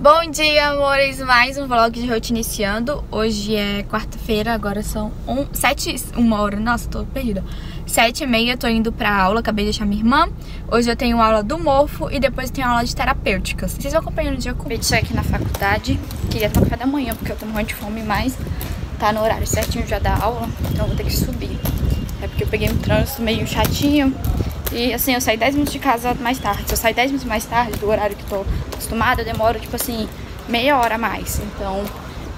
Bom dia, amores! Mais um vlog de rotina iniciando. Hoje é quarta-feira, agora são um, sete, uma hora. Nossa, tô perdida. Sete e meia, tô indo pra aula, acabei de deixar minha irmã. Hoje eu tenho aula do morfo e depois tenho aula de terapêuticas. Vocês vão acompanhando o dia comigo. Eu aqui na faculdade, queria tomar café da manhã porque eu tô morrendo de fome, mas tá no horário certinho já da aula, então vou ter que subir. É porque eu peguei um trânsito meio chatinho e assim, eu saí 10 minutos de casa mais tarde. Se eu sair 10 minutos mais tarde do horário que tô acostumada, eu demoro, tipo assim, meia hora a mais. Então,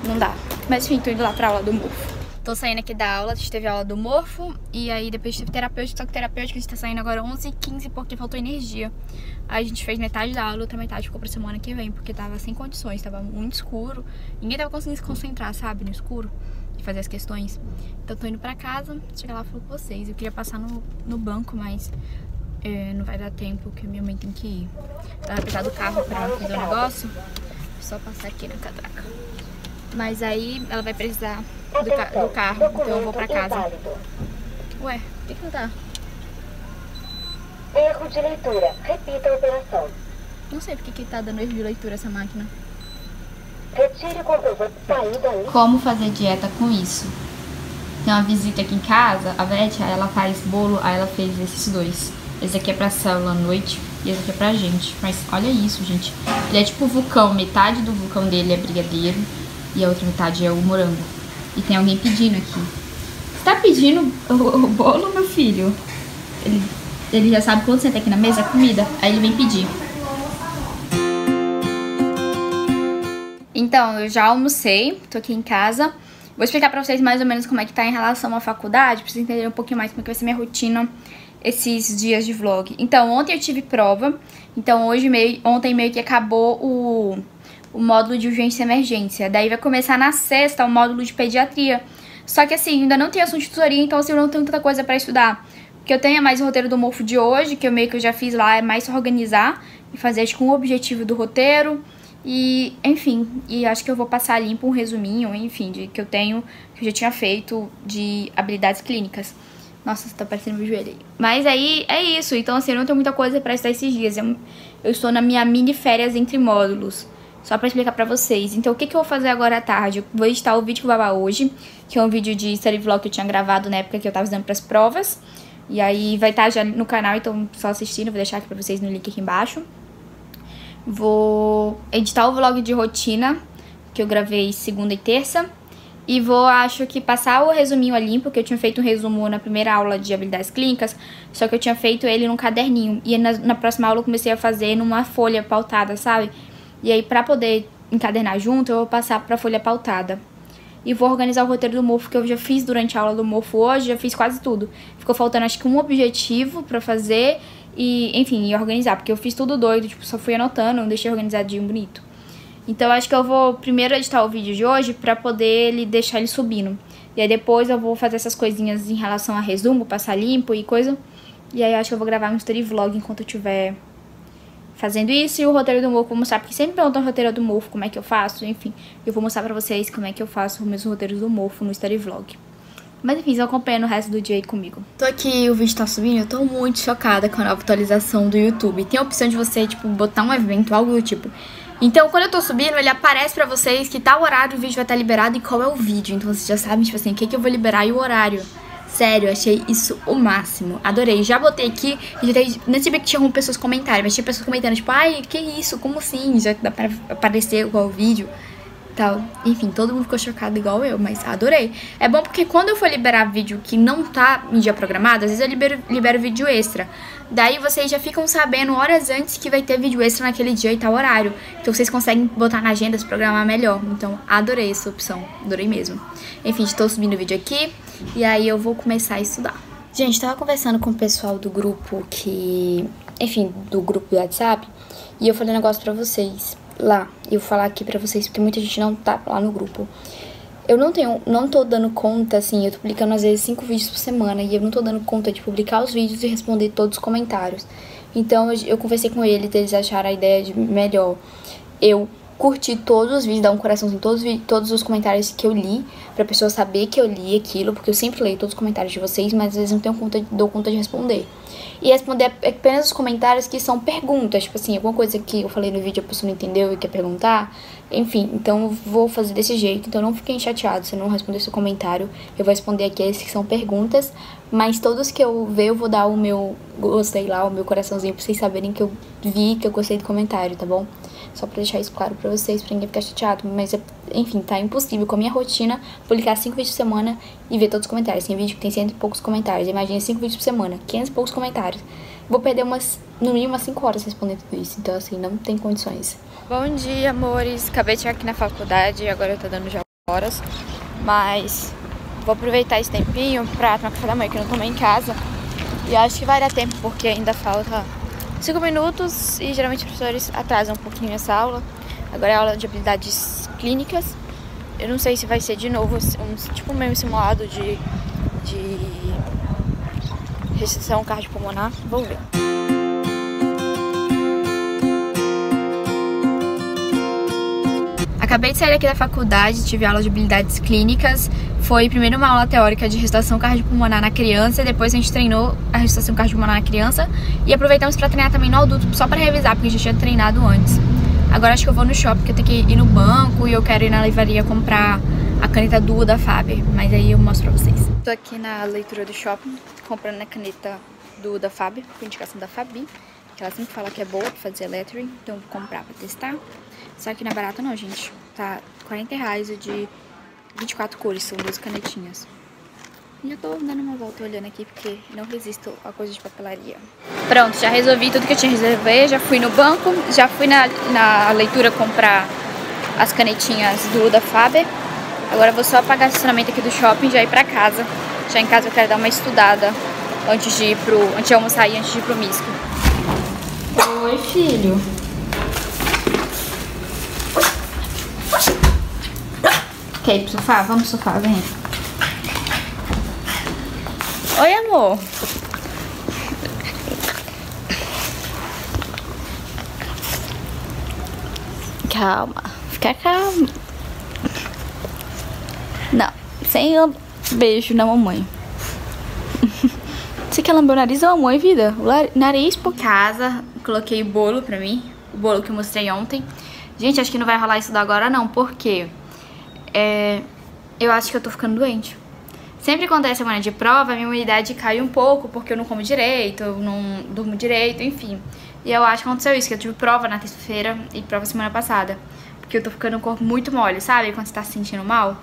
não dá. Mas enfim, tô indo lá pra aula do morfo. Tô saindo aqui da aula, a gente teve aula do morfo e aí depois teve terapêutico, só que terapêutico a gente tá saindo agora 11h15 porque faltou energia. Aí a gente fez metade da aula, outra metade ficou pra semana que vem, porque tava sem condições, tava muito escuro. Ninguém tava conseguindo se concentrar, sabe, no escuro e fazer as questões. Então tô indo pra casa, chegar lá e falar com vocês. Eu queria passar no, no banco, mas é, não vai dar tempo, porque minha mãe tem que ir. Ela vai pegar do carro pra fazer o negócio. Só passar aqui na catraca. Mas aí ela vai precisar do, ca do carro, então eu vou pra casa. Ué, o que que não tá? Erro de leitura. Repita a operação. Não sei porque que tá dando erro de leitura essa máquina. Como fazer dieta com isso? Tem uma visita aqui em casa, a Beth, ela faz bolo, aí ela fez esses dois. Esse aqui é pra célula à noite e esse aqui é pra gente. Mas olha isso, gente. Ele é tipo vulcão. Metade do vulcão dele é brigadeiro e a outra metade é o morango. E tem alguém pedindo aqui. Você tá pedindo o, bolo, meu filho? Ele, ele já sabe quando senta aqui na mesa, a comida. Aí ele vem pedir. Então, eu já almocei, tô aqui em casa. Vou explicar pra vocês mais ou menos como é que tá em relação à faculdade, pra vocês entenderem um pouquinho mais como é que vai ser minha rotina esses dias de vlog. Então, ontem eu tive prova, então hoje meio, ontem meio que acabou o, o módulo de urgência e emergência. Daí vai começar na sexta o módulo de pediatria. Só que assim, ainda não tenho assunto de tutoria, então assim, eu não tenho tanta coisa pra estudar. O que eu tenho é mais o roteiro do mofo de hoje, que eu meio que eu já fiz lá, é mais organizar e fazer acho que um objetivo do roteiro. E, enfim, e acho que eu vou passar limpo um resuminho, enfim, de que eu tenho, que eu já tinha feito de habilidades clínicas. Nossa, tá parecendo meu joelho aí. Mas aí é isso. Então, assim, eu não tenho muita coisa pra estudar esses dias. Eu, eu estou na minha mini férias entre módulos. Só pra explicar pra vocês. Então, o que, que eu vou fazer agora à tarde? Eu vou editar o vídeo que eu vou hoje, que é um vídeo de study vlog que eu tinha gravado na época que eu tava estudando pras provas. E aí vai estar tá já no canal, então só assistindo. Vou deixar aqui pra vocês no link aqui embaixo. Vou editar o vlog de rotina, que eu gravei segunda e terça. E vou, acho que, passar o resuminho ali, porque eu tinha feito um resumo na primeira aula de habilidades clínicas, só que eu tinha feito ele num caderninho. E na, na próxima aula eu comecei a fazer numa folha pautada, sabe? E aí, pra poder encadernar junto, eu vou passar pra folha pautada. E vou organizar o roteiro do mofo que eu já fiz durante a aula do mofo hoje, já fiz quase tudo. Ficou faltando, acho que, um objetivo pra fazer e, enfim, e organizar, porque eu fiz tudo doido, tipo, só fui anotando, não deixei organizadinho bonito. Então acho que eu vou primeiro editar o vídeo de hoje pra poder ele deixar ele subindo. E aí depois eu vou fazer essas coisinhas em relação a resumo, passar limpo e coisa. E aí acho que eu vou gravar um story vlog enquanto eu estiver fazendo isso. E o roteiro do Mofo vou mostrar, porque sempre perguntam o roteiro do Mofo, como é que eu faço, enfim. Eu vou mostrar pra vocês como é que eu faço os meus roteiros do Mofo no story vlog. Mas enfim, vocês acompanhando o resto do dia aí comigo. Tô aqui, o vídeo tá subindo, eu tô muito chocada com a nova atualização do YouTube. Tem a opção de você, tipo, botar um evento, algo do tipo. Então, quando eu tô subindo, ele aparece pra vocês que tal horário o vídeo vai estar liberado e qual é o vídeo. Então, vocês já sabem, tipo assim, o que, que eu vou liberar e o horário. Sério, achei isso o máximo. Adorei. Já botei aqui não sabia que tinha pessoas comentando, mas tinha pessoas comentando, tipo, ai, que isso? Como assim? Já dá pra aparecer igual o vídeo tal. Enfim, todo mundo ficou chocado igual eu, mas adorei. É bom porque quando eu for liberar vídeo que não tá em dia programado, às vezes eu libero, libero vídeo extra. Daí vocês já ficam sabendo horas antes que vai ter vídeo extra naquele dia e tal horário. Então vocês conseguem botar na agenda, se programar melhor. Então adorei essa opção, adorei mesmo. Enfim, estou subindo o vídeo aqui e aí eu vou começar a estudar. Gente, tava conversando com o pessoal do grupo que... Enfim, do grupo do WhatsApp. E eu falei um negócio pra vocês lá. E eu vou falar aqui pra vocês, porque muita gente não tá lá no grupo. Eu não tenho, não tô dando conta, assim, eu tô publicando às vezes cinco vídeos por semana e eu não tô dando conta de publicar os vídeos e responder todos os comentários. Então eu, eu conversei com eles, eles acharam a ideia de melhor eu curtir todos os vídeos, dar um coraçãozinho em todos, todos os comentários que eu li, pra pessoa saber que eu li aquilo, porque eu sempre leio todos os comentários de vocês, mas às vezes não tenho conta, dou conta de responder. E responder apenas os comentários que são perguntas, tipo assim, alguma coisa que eu falei no vídeo a pessoa não entendeu e quer perguntar. Enfim, então eu vou fazer desse jeito. Então não fiquem chateados se eu não responder seu comentário. Eu vou responder aqueles que são perguntas, mas todos que eu ver eu vou dar o meu gostei lá, o meu coraçãozinho pra vocês saberem que eu vi, que eu gostei do comentário, tá bom? Só pra deixar isso claro pra vocês, pra ninguém ficar chateado. Mas, enfim, tá impossível com a minha rotina publicar 5 vídeos por semana e ver todos os comentários. Tem vídeo que tem cento e poucos comentários. Imagina 5 vídeos por semana, 500 e poucos comentários. Vou perder umas, no mínimo umas 5 horas respondendo tudo isso. Então, assim, não tem condições. Bom dia, amores. Acabei de chegar aqui na faculdade, agora eu tô dando já horas. Mas vou aproveitar esse tempinho pra tomar café da manhã, que eu não tomei em casa. E acho que vai dar tempo, porque ainda falta 5 minutos e geralmente os professores atrasam um pouquinho essa aula. Agora é aula de habilidades clínicas. Eu não sei se vai ser de novo um tipo meio simulado de, de restrição cardiopulmonar. Vamos ver. Acabei de sair aqui da faculdade, tive aula de habilidades clínicas. Foi primeiro uma aula teórica de ressuscitação cardiopulmonar na criança, depois a gente treinou a ressuscitação cardiopulmonar na criança e aproveitamos para treinar também no adulto, só para revisar, porque a gente tinha treinado antes. Agora acho que eu vou no shopping, porque eu tenho que ir no banco e eu quero ir na livraria comprar a caneta Duo da Faber, mas aí eu mostro pra vocês. Tô aqui na leitura do shopping, comprando a caneta Duo da Faber, com indicação da Fabi, que ela sempre fala que é boa pra fazer lettering, então vou comprar pra testar. Só que não é barato não, gente. Tá 40 reais de 24 cores, são duas canetinhas. E eu tô dando uma volta olhando aqui porque não resisto a coisa de papelaria. Pronto, já resolvi tudo que eu tinha resolver, já fui no banco, já fui na, na leitura comprar as canetinhas do da Faber. Agora vou só pagar o estacionamento aqui do shopping e já ir pra casa. Já em casa eu quero dar uma estudada antes de ir pro. antes de almoçar e antes de ir pro Misco. Oi, filho. Quer ir pro sofá? Vamos pro sofá, vem. Oi, amor. Calma. Fica calma. Não. Sem beijo na mamãe. Você quer lamber o nariz da mamãe, vida? O nariz por casa. Coloquei o bolo pra mim. O bolo que eu mostrei ontem. Gente, acho que não vai rolar isso da agora não. Por quê? É, eu acho que eu tô ficando doente. Sempre quando é semana de prova, a minha imunidade cai um pouco, porque eu não como direito, eu não durmo direito, enfim. E eu acho que aconteceu isso, que eu tive prova na terça-feira e prova semana passada. Porque eu tô ficando com o corpo muito mole, sabe? Quando você tá se sentindo mal.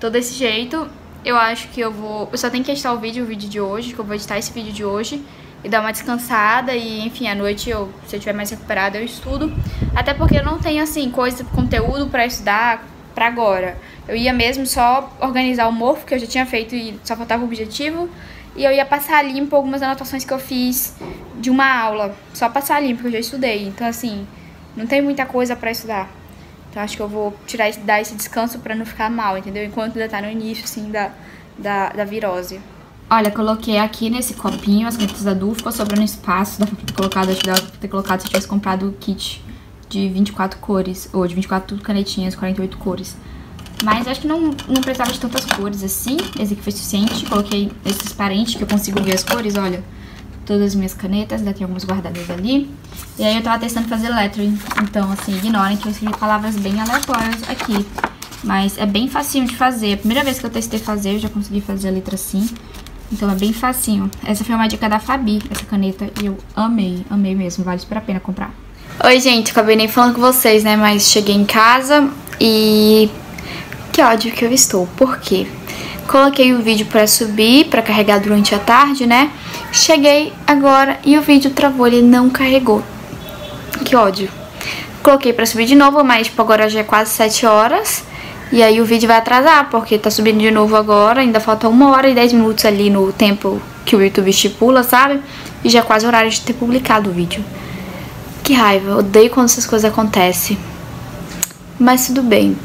Tô desse jeito, eu acho que eu vou... Eu só tenho que editar o vídeo, o vídeo de hoje, que eu vou editar esse vídeo de hoje e dar uma descansada e, enfim, à noite eu, se eu tiver mais recuperada, eu estudo. Até porque eu não tenho, assim, coisa, conteúdo pra estudar, para agora. Eu ia mesmo só organizar o morfo que eu já tinha feito e só faltava o objetivo. E eu ia passar limpo algumas anotações que eu fiz de uma aula. Só passar limpo, que eu já estudei. Então, assim, não tem muita coisa para estudar. Então, acho que eu vou tirar dar esse descanso para não ficar mal, entendeu? Enquanto ainda tá no início, assim, da, da, da virose. Olha, coloquei aqui nesse copinho as canetas da Du, ficou sobrando espaço, dá pra ter colocado, acho que dá pra ter colocado se eu tivesse comprado o kit de 24 cores, ou de 24 canetinhas, 48 cores. Mas acho que não, não precisava de tantas cores assim. Esse aqui foi suficiente. Coloquei esse transparente que eu consigo ver as cores, olha. Todas as minhas canetas, ainda tem algumas guardadas ali. E aí eu tava testando fazer lettering. Então, assim, ignorem que eu escrevi palavras bem aleatórias aqui. Mas é bem facinho de fazer. A primeira vez que eu testei fazer, eu já consegui fazer a letra assim. Então é bem facinho. Essa foi uma dica da Fabi, essa caneta. E eu amei, amei mesmo. Vale super a pena comprar. Oi, gente, acabei nem falando com vocês, né? Mas cheguei em casa e. Que ódio que eu estou. Por quê? Coloquei o vídeo pra subir, pra carregar durante a tarde, né? Cheguei agora e o vídeo travou, ele não carregou. Que ódio. Coloquei pra subir de novo, mas tipo, agora já é quase 7 horas. E aí o vídeo vai atrasar, porque tá subindo de novo agora. Ainda falta 1 hora e 10 minutos ali no tempo que o YouTube estipula, sabe? E já é quase o horário de ter publicado o vídeo. Que raiva, odeio quando essas coisas acontecem. Mas tudo bem.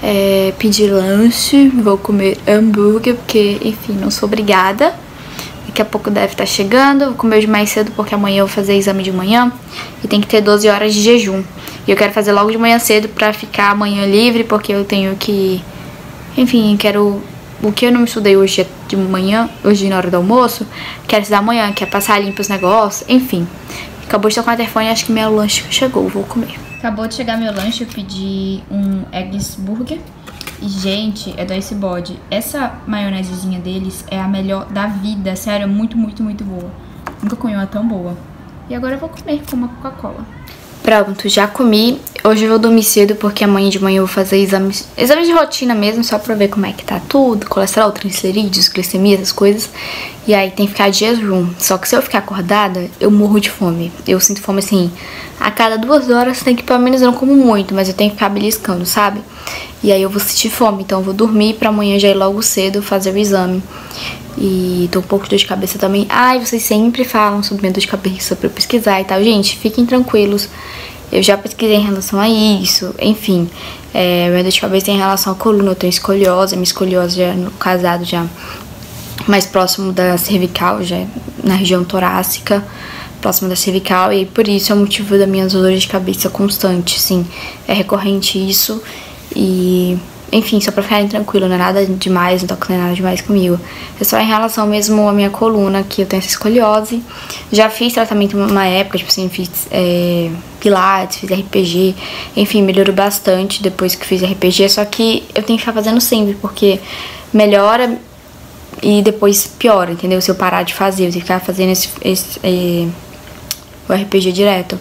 É, pedi lanche, vou comer hambúrguer, porque, enfim, não sou obrigada. Daqui a pouco deve estar chegando. Vou comer hoje mais cedo, porque amanhã eu vou fazer exame de manhã. E tem que ter 12 horas de jejum. E eu quero fazer logo de manhã cedo pra ficar amanhã livre, porque eu tenho que. Enfim, quero o que eu não estudei hoje de manhã, hoje na hora do almoço, quero estudar amanhã, que é passar limpo os negócios, enfim. Acabou de tocar o telefone, acho que meu lanche chegou, vou comer. Acabou de chegar meu lanche, eu pedi um Eggs Burger. E, gente, é da esse bode. Essa maionesezinha deles é a melhor da vida, sério, é muito, muito, muito boa. Nunca comi uma tão boa. E agora eu vou comer com uma Coca-Cola. Pronto, já comi. Hoje eu vou dormir cedo porque amanhã de manhã eu vou fazer exames, exames de rotina mesmo, só pra ver como é que tá tudo, colesterol, triglicerídeos, glicemia, essas coisas. E aí tem que ficar de jejum. Só que se eu ficar acordada, eu morro de fome. Eu sinto fome assim, a cada duas horas tem que pelo menos eu não como muito, mas eu tenho que ficar beliscando, sabe? E aí eu vou sentir fome, então eu vou dormir pra amanhã já ir logo cedo fazer o exame. E tô um pouco de dor de cabeça também. Ai, vocês sempre falam sobre minha dor de cabeça pra eu pesquisar e tal. Gente, fiquem tranquilos. Eu já pesquisei em relação a isso, enfim. É, minha dor de cabeça em relação à coluna, eu tenho escoliose, minha escoliose já no casado já mais próximo da cervical, já na região torácica, próximo da cervical, e por isso é o motivo das minhas dores de cabeça constante, sim. É recorrente isso e enfim, só pra ficarem tranquilo, não é nada demais, não tô acontecendo nada demais comigo. É só em relação mesmo à minha coluna, que eu tenho essa escoliose. Já fiz tratamento uma época, tipo assim, fiz é, pilates, fiz RPG, enfim, melhorou bastante depois que fiz RPG, só que eu tenho que ficar fazendo sempre, porque melhora e depois piora, entendeu? Se eu parar de fazer, eu tenho que ficar fazendo esse, esse é, o RPG direto.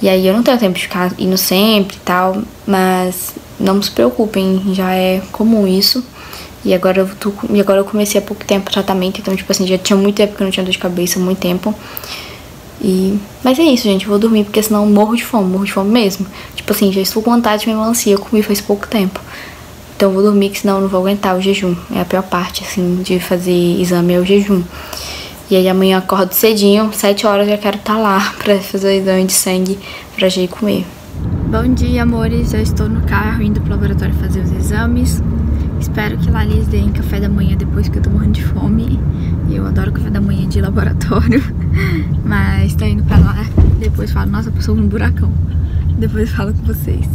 E aí eu não tenho tempo de ficar indo sempre e tal, mas não se preocupem, já é comum isso. E agora eu, tô, e agora eu comecei há pouco tempo o tratamento, então, tipo assim, já tinha muito tempo que eu não tinha dor de cabeça, muito tempo. E... Mas é isso, gente, eu vou dormir porque senão eu morro de fome, morro de fome mesmo. Tipo assim, já estou com vontade de melancia, eu comi faz pouco tempo. Então eu vou dormir, que senão eu não vou aguentar o jejum. É a pior parte, assim, de fazer exame, é o jejum. E aí amanhã eu acordo cedinho, 7 horas já quero estar tá lá pra fazer o exame de sangue pra já ir comer. Bom dia, amores. Eu estou no carro indo pro laboratório fazer os exames. Espero que lá eles deem café da manhã depois que eu tô morrendo de fome. E eu adoro café da manhã de laboratório. Mas tô indo pra lá. Depois falo, nossa, passou um buracão. Depois falo com vocês.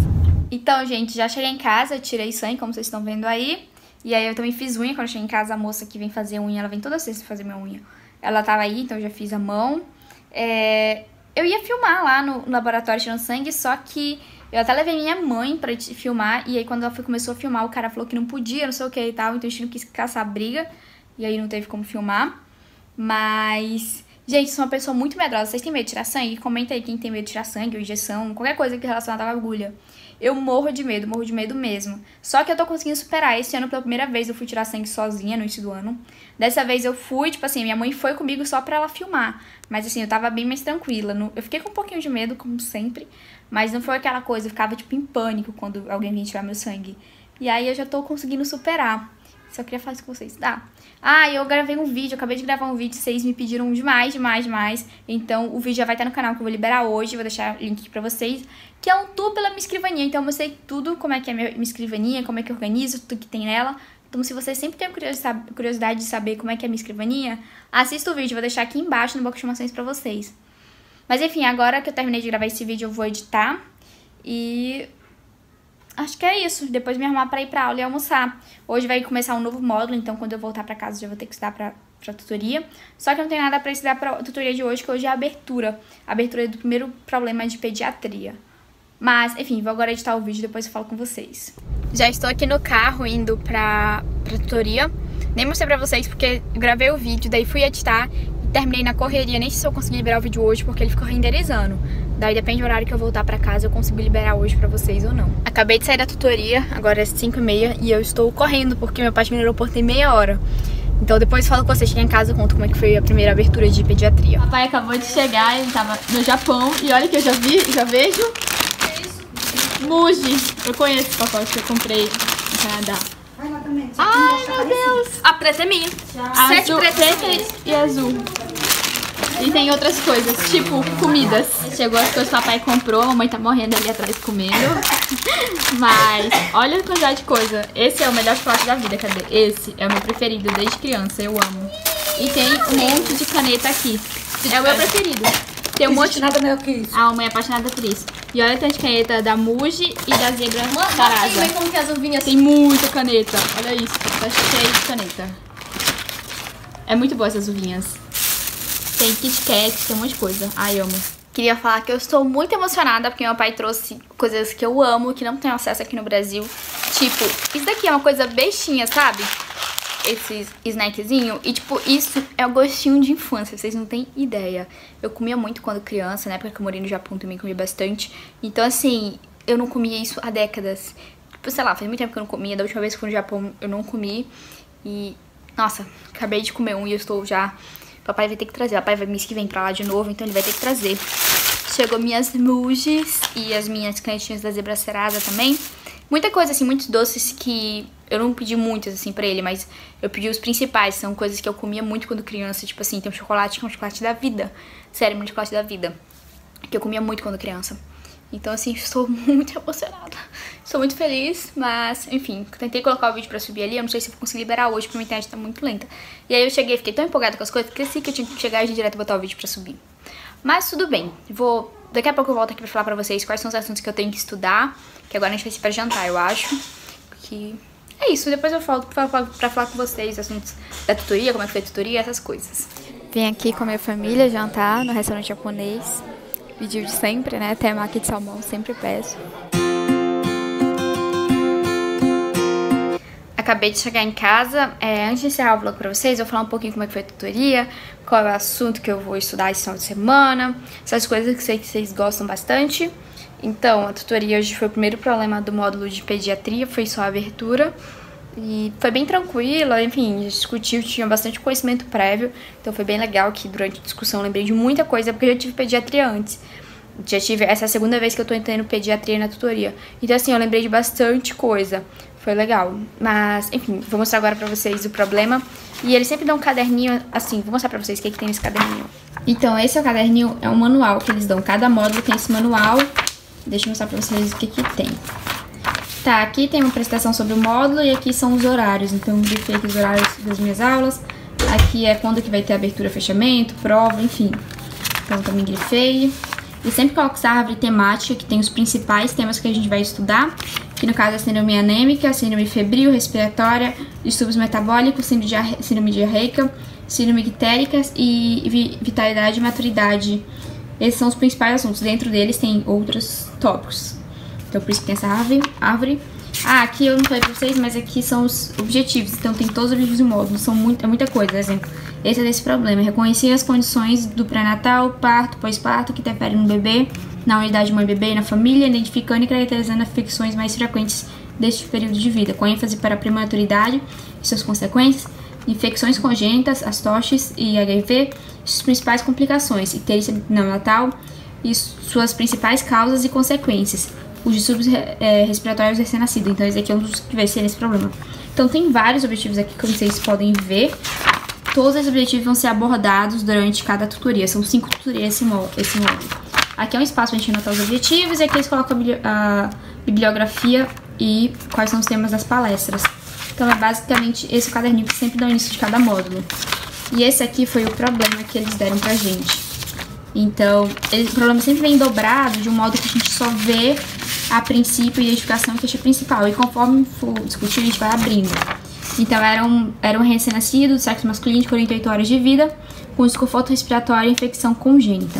Então, gente, já cheguei em casa, tirei sangue, como vocês estão vendo aí. E aí eu também fiz unha. Quando eu cheguei em casa, a moça que vem fazer unha, ela vem toda sexta fazer minha unha. Ela tava aí, então eu já fiz a mão. É, eu ia filmar lá no laboratório tirando sangue, só que eu até levei minha mãe pra filmar, e aí quando ela começou a filmar, o cara falou que não podia, não sei o que e tal, então a gente não quis caçar briga, e aí não teve como filmar. Mas, gente, sou uma pessoa muito medrosa. Vocês têm medo de tirar sangue? Comenta aí quem tem medo de tirar sangue ou injeção, qualquer coisa que relacionada à agulha. Eu morro de medo, morro de medo mesmo. Só que eu tô conseguindo superar. Esse ano, pela primeira vez, eu fui tirar sangue sozinha no início do ano. Dessa vez eu fui, tipo assim, minha mãe foi comigo só pra ela filmar. Mas assim, eu tava bem mais tranquila. Eu fiquei com um pouquinho de medo, como sempre. Mas não foi aquela coisa, eu ficava, tipo, em pânico quando alguém vinha tirar meu sangue. E aí eu já tô conseguindo superar. Só queria falar isso com vocês. Tá. Ah, eu gravei um vídeo, acabei de gravar um vídeo, vocês me pediram demais, demais, demais. Então o vídeo já vai estar no canal que eu vou liberar hoje, vou deixar o link aqui pra vocês. Que é um tour pela minha escrivaninha, então eu mostrei tudo, como é que é a minha escrivaninha, como é que eu organizo, tudo que tem nela. Então se você sempre tem curiosidade de saber como é que é a minha escrivaninha, assista o vídeo, vou deixar aqui embaixo no box de informações pra vocês. Mas enfim, agora que eu terminei de gravar esse vídeo, eu vou editar e acho que é isso. Depois me arrumar pra ir pra aula e almoçar. Hoje vai começar um novo módulo, então quando eu voltar pra casa já vou ter que estudar pra, pra tutoria. Só que não tem nada pra estudar pra tutoria de hoje, que hoje é a abertura. A abertura do primeiro problema de pediatria. Mas, enfim, vou agora editar o vídeo e depois eu falo com vocês. Já estou aqui no carro indo pra, pra tutoria. Nem mostrei pra vocês porque gravei o vídeo, daí fui editar e terminei na correria. Nem sei se eu consegui liberar o vídeo hoje porque ele ficou renderizando. Daí depende do horário que eu voltar pra casa, eu consigo liberar hoje pra vocês ou não. Acabei de sair da tutoria, agora é 5 e meia, e eu estou correndo, porque meu pai me no aeroporto tem meia hora. Então depois falo com vocês, cheguei em casa e conto como é que foi a primeira abertura de pediatria. Papai acabou de chegar, ele tava no Japão, e olha que eu já vi, já vejo. Muji, eu conheço esse pacote que eu comprei no Canadá. Ai, meu Deus! A preta é minha. Sete pretas e azul. E tem outras coisas, tipo comidas. Chegou as coisas que o papai comprou, a mamãe tá morrendo ali atrás comendo. Mas olha a quantidade de coisa. Esse é o melhor chocolate da vida, cadê? Esse é o meu preferido desde criança, eu amo. E tem um monte de caneta aqui. É o meu preferido. Tem um monte nada melhor que isso. A mãe é apaixonada por isso. E olha a tanto de caneta da Muji e da Zebra Sarasa. como que as uvinhas... Tem muita caneta, olha isso. tá cheio de caneta. É muito boa essas uvinhas. Tem Kit Kat, tem de coisa. Ai, amo. Queria falar que eu estou muito emocionada porque meu pai trouxe coisas que eu amo, que não tenho acesso aqui no Brasil. Tipo, isso daqui é uma coisa bestinha, sabe? Esses snackzinho. E, tipo, isso é o gostinho de infância, vocês não têm ideia. Eu comia muito quando criança, na época que eu morei no Japão também comia bastante. Então, assim, eu não comia isso há décadas. Tipo, sei lá, faz muito tempo que eu não comia. Da última vez que fui no Japão, eu não comi. E, nossa, acabei de comer um e eu estou já... Papai vai ter que trazer. Papai vai mês que vem pra lá de novo, então ele vai ter que trazer. Chegou minhas muges e as minhas canetinhas da Zebra Serasa também. Muita coisa, assim, muitos doces que eu não pedi muitos, assim, pra ele, mas eu pedi os principais. São coisas que eu comia muito quando criança. Tipo assim, tem um chocolate que é um chocolate da vida. Sério, um chocolate da vida. Que eu comia muito quando criança. Então, assim, estou muito emocionada. Estou muito feliz, mas, enfim, tentei colocar o vídeo pra subir ali. Eu não sei se vou conseguir liberar hoje, porque minha internet tá muito lenta. E aí eu cheguei, fiquei tão empolgada com as coisas, que assim que eu tinha que chegar e direto botar o vídeo pra subir. Mas tudo bem, vou... Daqui a pouco eu volto aqui pra falar pra vocês quais são os assuntos que eu tenho que estudar. Que agora a gente vai se pra jantar, eu acho. Porque é isso, depois eu volto pra, pra, pra falar com vocês assuntos da tutoria, como é que foi a tutoria, essas coisas. Vim aqui com a minha família jantar no restaurante japonês. Pediu de sempre, né? Temaki de salmão, sempre peço. Acabei de chegar em casa. É, antes de encerrar o vlog pra vocês, eu vou falar um pouquinho como é que foi a tutoria, qual é o assunto que eu vou estudar esse final de semana, essas coisas que sei que vocês gostam bastante. Então, a tutoria hoje foi o primeiro problema do módulo de pediatria, foi só a abertura. E foi bem tranquila, enfim, discutiu, tinha bastante conhecimento prévio, então foi bem legal que durante a discussão eu lembrei de muita coisa, porque eu já tive pediatria antes. Já tive, essa é a segunda vez que eu tô entrando pediatria na tutoria. Então, assim, eu lembrei de bastante coisa. Foi legal. Mas, enfim, vou mostrar agora pra vocês o problema. E ele sempre dá um caderninho, assim, vou mostrar pra vocês o que, que tem nesse caderninho. Então, esse é o caderninho, é um manual que eles dão. Cada módulo tem esse manual. Deixa eu mostrar pra vocês o que que tem. Tá, aqui tem uma apresentação sobre o módulo e aqui são os horários. Então, grifei aqui os horários das minhas aulas. Aqui é quando que vai ter abertura, fechamento, prova, enfim. Então, também grifei. E sempre coloco essa árvore temática, que tem os principais temas que a gente vai estudar. Que no caso é síndrome anêmica, síndrome febril, respiratória, distúrbios metabólicos, síndrome diarreica, síndrome ictérica e vitalidade e maturidade. Esses são os principais assuntos. Dentro deles tem outros tópicos. Então por isso que tem essa árvore. árvore. Ah, aqui eu não falei pra vocês, mas aqui são os objetivos. Então tem todos os objetivos do módulo. São muito, é muita coisa. Exemplo, esse é desse problema. Reconhecer as condições do pré-natal, parto, pós-parto que interferem no bebê, na unidade mãe-bebê e na família, identificando e caracterizando afecções mais frequentes deste período de vida, com ênfase para a prematuridade e suas consequências, infecções congênitas, as toches e HIV, suas principais complicações, icterícia neonatal e suas principais causas e consequências, os distúrbios é, respiratórios recém-nascido. Então, esse aqui é um dos que vai ser esse problema. Então, tem vários objetivos aqui, como vocês podem ver. Todos esses objetivos vão ser abordados durante cada tutoria. São cinco tutorias esse módulo. Aqui é um espaço para gente anotar os objetivos e aqui eles colocam a bibliografia e quais são os temas das palestras. Então é basicamente esse caderninho que sempre dá o início de cada módulo. E esse aqui foi o problema que eles deram pra gente. Então, ele, o problema sempre vem dobrado de um modo que a gente só vê a princípio a identificação que é principal. E conforme for discutir, a gente vai abrindo. Então, era um, era um recém-nascido, sexo masculino de 48 horas de vida, com desconforto respiratório e infecção congênita.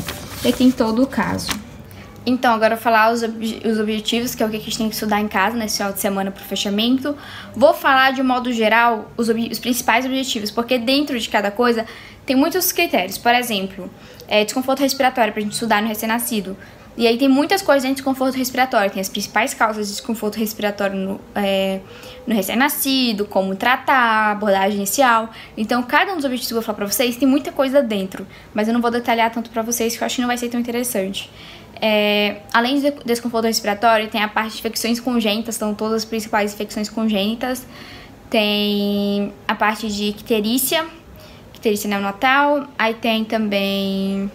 Tem todo o caso. Então, agora eu vou falar os, ob os objetivos, que é o que a gente tem que estudar em casa nesse final de semana para o fechamento. Vou falar de modo geral os, os, principais objetivos, porque dentro de cada coisa tem muitos critérios. Por exemplo, é, desconforto respiratório para a gente estudar no recém-nascido. E aí tem muitas coisas dentro de desconforto respiratório. Tem as principais causas de desconforto respiratório no, é, no recém-nascido, como tratar, abordagem inicial. Então, cada um dos objetivos que eu vou falar pra vocês tem muita coisa dentro. Mas eu não vou detalhar tanto pra vocês, que eu acho que não vai ser tão interessante. É, além do desconforto respiratório, tem a parte de infecções congênitas, são todas as principais infecções congênitas. Tem a parte de icterícia, icterícia neonatal. Aí tem também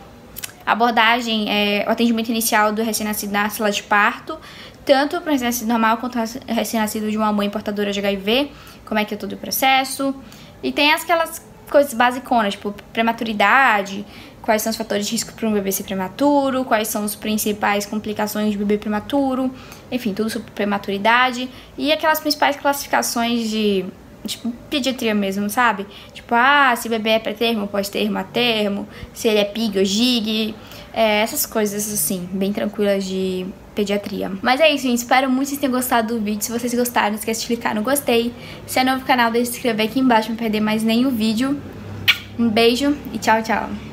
abordagem, é, o atendimento inicial do recém-nascido na sala de parto, tanto para o recém-nascido normal quanto o recém-nascido de uma mãe portadora de HIV, como é que é todo o processo. E tem aquelas coisas basiconas, tipo prematuridade, quais são os fatores de risco para um bebê ser prematuro, quais são as principais complicações de bebê prematuro, enfim, tudo sobre prematuridade e aquelas principais classificações de tipo, pediatria mesmo, sabe? Tipo, ah, se bebê é pré-termo, pós-termo, a termo, se ele é pig ou gig, é, essas coisas assim, bem tranquilas de pediatria. Mas é isso, gente. Espero muito que vocês tenham gostado do vídeo. Se vocês gostaram, não esquece de clicar no gostei. Se é novo no canal, deixa de se inscrever aqui embaixo pra não perder mais nenhum vídeo. Um beijo e tchau, tchau.